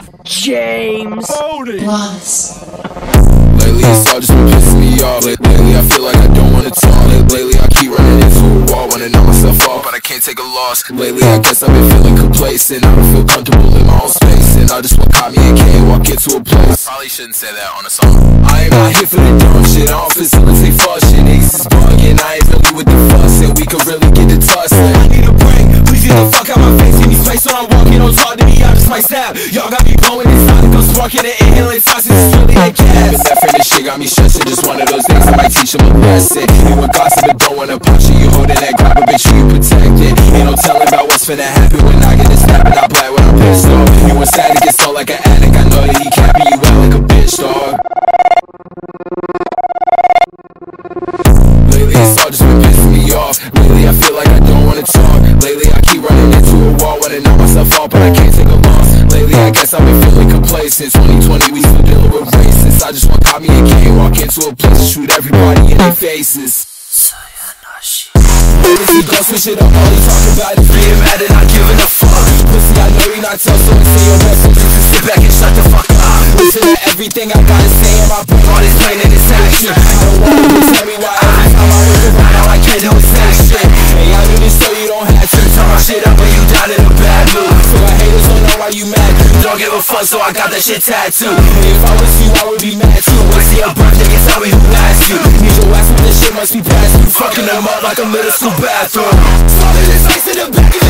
off, James. Wallace. Lately it's all just been pissing me off. Lately I feel like I don't wanna talk. Lately I keep running into a wall Wanna knock myself off but I can't take a loss. Lately I guess I've been feeling complacent. I don't feel comfortable in my own space And I just want caught me and can't walk into a place. I probably shouldn't say that on a song. I ain't not here for the dumb shit. I don't facilitate fuck shit. Niggas is bugging. I ain't really with the fuss And we could really get to tussling I need a break. Please get the fuck out my face. Any space when I'm walking? Oh, don't talk to me I just snap Y'all got me blowing inside I'm sparking and inhaling toxins It's really a gas But that friend shit got me stressing Just one of those things I might teach him a lesson. You a gossip but don't wanna punch you You holding that grab a bitch you protected Ain't no telling about what's finna happen When I get a snap and I black when I'm pissed off You sad to get so like an addict I know that he capping you out like a bitch dog Lately it's all just been pissing me off. Lately I feel like I don't wanna talk. Lately I keep running into a wall Wanna knock myself Guess I've been feeling complacent 2020 we still dealing with racists. I just want me and can't walk into a place and shoot everybody in their faces. Lately go switch it up, all he talk about is being mad and not giving a fuck. Pussy I know you not tough so it's in your best to sit back and shut the fuck up. Listen to everything I gotta say in my brain All this pain and this action. I don't want you to tell me why. Every time I look around all I can do is say shit Hey I knew this so you don't have to turn my shit up when you down in a bad mood don't give a fuck so I got that shit tattooed. If I was you I would be mad too. What's your birthday and tell me who asked you. Need your ass with this shit must be past you. Fucking them up like a middle school bathroom. Swallowing this ice in the back of his